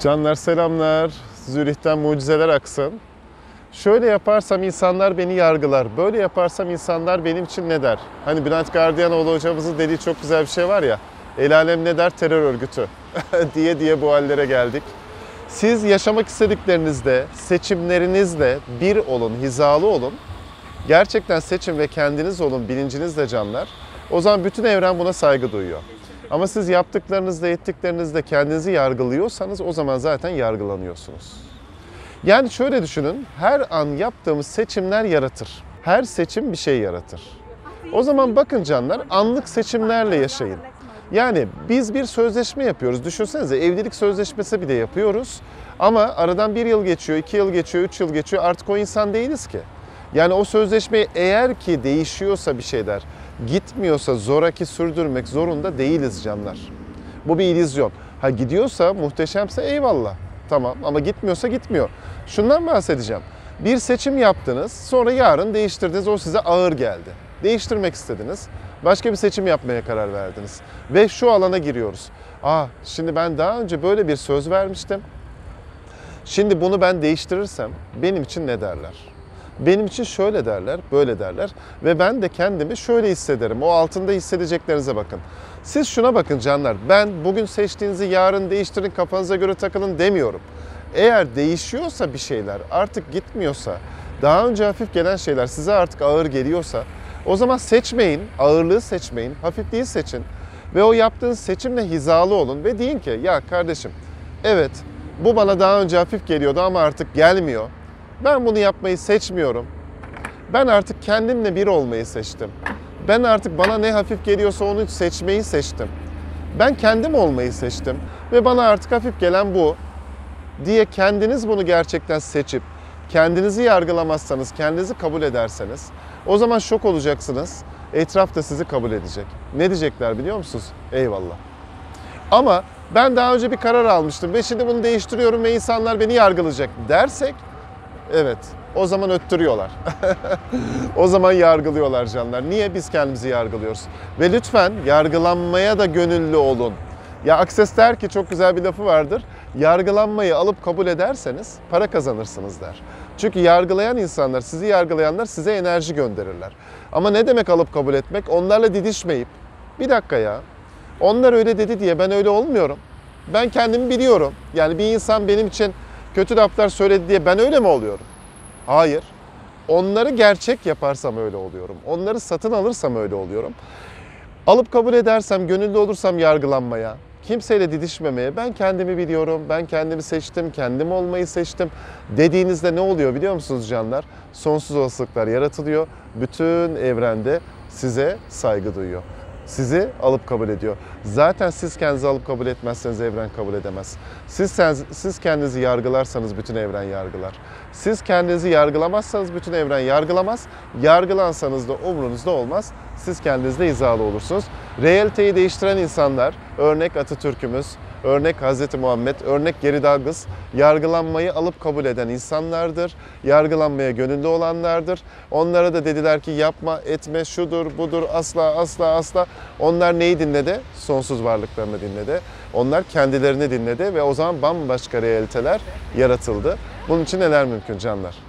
Canlar selamlar. Zürih'ten mucizeler aksın. Şöyle yaparsam insanlar beni yargılar. Böyle yaparsam insanlar benim için ne der? Hani Bülent Gardiyanoğlu hocamızın dediği çok güzel bir şey var ya. El alem ne der? Terör örgütü. diye diye bu hallere geldik. Siz yaşamak istediklerinizde, seçimlerinizle bir olun, hizalı olun. Gerçekten seçin ve kendiniz olun bilincinizle canlar. O zaman bütün evren buna saygı duyuyor. Ama siz yaptıklarınızda, ettiklerinizde kendinizi yargılıyorsanız o zaman zaten yargılanıyorsunuz. Yani şöyle düşünün, her an yaptığımız seçimler yaratır. Her seçim bir şey yaratır. O zaman bakın canlar, anlık seçimlerle yaşayın. Yani biz bir sözleşme yapıyoruz. Düşünsenize evlilik sözleşmesi bile yapıyoruz. Ama aradan bir yıl geçiyor, iki yıl geçiyor, üç yıl geçiyor. Artık o insan değiliz ki. Yani o sözleşmeyi eğer ki değişiyorsa bir şeyler, gitmiyorsa zoraki sürdürmek zorunda değiliz canlar. Bu bir illüzyon. Ha gidiyorsa, muhteşemse eyvallah. Tamam ama gitmiyorsa gitmiyor. Şundan bahsedeceğim. Bir seçim yaptınız, sonra yarın değiştirdiniz, o size ağır geldi. Değiştirmek istediniz, başka bir seçim yapmaya karar verdiniz. Ve şu alana giriyoruz. Aa, şimdi ben daha önce böyle bir söz vermiştim. Şimdi bunu ben değiştirirsem benim için ne derler? Benim için şöyle derler, böyle derler ve ben de kendimi şöyle hissederim. O altında hissedeceklerinize bakın. Siz şuna bakın canlar. Ben bugün seçtiğinizi yarın değiştirin, kafanıza göre takılın demiyorum. Eğer değişiyorsa bir şeyler, artık gitmiyorsa, daha önce hafif gelen şeyler size artık ağır geliyorsa o zaman seçmeyin, ağırlığı seçmeyin, hafifliği seçin ve o yaptığınız seçimle hizalı olun ve deyin ki ya kardeşim evet bu bana daha önce hafif geliyordu ama artık gelmiyor. Ben bunu yapmayı seçmiyorum. Ben artık kendimle bir olmayı seçtim. Ben artık bana ne hafif geliyorsa onu seçmeyi seçtim. Ben kendim olmayı seçtim ve bana artık hafif gelen bu diye kendiniz bunu gerçekten seçip kendinizi yargılamazsanız, kendinizi kabul ederseniz o zaman şok olacaksınız. Etraf da sizi kabul edecek. Ne diyecekler biliyor musunuz? Eyvallah. Ama ben daha önce bir karar almıştım ve şimdi bunu değiştiriyorum ve insanlar beni yargılayacak dersek evet o zaman öttürüyorlar. o zaman yargılıyorlar canlar. Niye biz kendimizi yargılıyoruz? Ve lütfen yargılanmaya da gönüllü olun. Ya Akses der ki çok güzel bir lafı vardır. Yargılanmayı alıp kabul ederseniz para kazanırsınız der. Çünkü yargılayan insanlar, sizi yargılayanlar size enerji gönderirler. Ama ne demek alıp kabul etmek? Onlarla didişmeyip, bir dakika ya, onlar öyle dedi diye ben öyle olmuyorum. Ben kendimi biliyorum. Yani bir insan benim için kötü laflar söyledi diye ben öyle mi oluyorum? Hayır. Onları gerçek yaparsam öyle oluyorum. Onları satın alırsam öyle oluyorum. Alıp kabul edersem, gönüllü olursam yargılanmaya, kimseyle didişmemeye, ben kendimi biliyorum, ben kendimi seçtim, kendim olmayı seçtim dediğinizde ne oluyor biliyor musunuz canlar? Sonsuz olasılıklar yaratılıyor. Bütün evrende size saygı duyuyor. Sizi alıp kabul ediyor. Zaten siz kendinizi alıp kabul etmezseniz evren kabul edemez. Siz, siz kendinizi yargılarsanız bütün evren yargılar. Siz kendinizi yargılamazsanız bütün evren yargılamaz. Yargılansanız da umrunuzda olmaz. Siz kendinizde hizalı olursunuz. Realiteyi değiştiren insanlar, örnek Atatürk'ümüz, örnek Hz. Muhammed, örnek Geri Douglas, yargılanmayı alıp kabul eden insanlardır. Yargılanmaya gönüllü olanlardır. Onlara da dediler ki yapma, etme, şudur, budur, asla, asla, asla. Onlar neyi dinledi? Sonsuz varlıklarını dinledi. Onlar kendilerini dinledi ve o zaman bambaşka realiteler yaratıldı. Bunun için neler mümkün canlar?